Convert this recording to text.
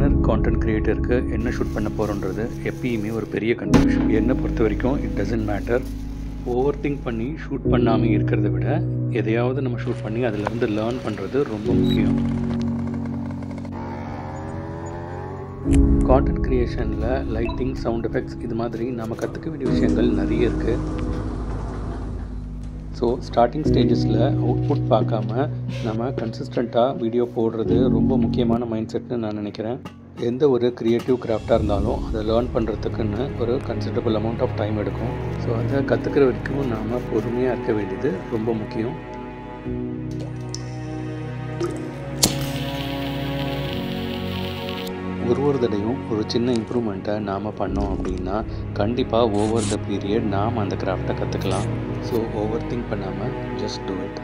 Beginner content கிரியேட்டருக்கு என்ன shoot பண்ண போகிறோன்றது எப்பயுமே ஒரு பெரிய கன்ஃபியூஷன் என்னை பொறுத்த வரைக்கும் it doesn't matter over think பண்ணி ஷூட் பண்ணாமல் இருக்கிறத விட எதையாவது நம்ம ஷூட் பண்ணி அதிலிருந்து லேர்ன் பண்ணுறது ரொம்ப முக்கியம். கான்டென்ட் க்ரியேஷனில் லைட்டிங் சவுண்ட் எஃபெக்ட்ஸ் இது மாதிரி நம்ம கற்றுக்க வேண்டிய விஷயங்கள் நிறைய இருக்குது ஸோ ஸ்டார்டிங் ஸ்டேஜஸில் அவுட்புட் பார்க்காம நம்ம கன்சிஸ்டண்ட்டாக வீடியோ போடுறது ரொம்ப முக்கியமான மைண்ட் செட்னு நான் நினைக்கிறேன். எந்த ஒரு க்ரியேட்டிவ் கிராஃப்டாக இருந்தாலும் அதை லேர்ன் பண்ணுறதுக்குன்னு ஒரு கன்சிடரபிள் அமௌண்ட் ஆஃப் டைம் எடுக்கும். ஸோ அதை கற்றுக்கிற வரைக்கும் நாம் பொறுமையாக இருக்க வேண்டியது ரொம்ப முக்கியம். ஒரு ஒரு தடையும் ஒரு சின்ன இம்ப்ரூவ்மெண்ட்டை நாம் பண்ணோம் அப்படின்னா கண்டிப்பாக ஓவர் த பீரியட் நாம் அந்த கிராஃப்டை கற்றுக்கலாம் ஸோ ஓவர் திங்க் பண்ணாமல் ஜஸ்ட் டூ இட்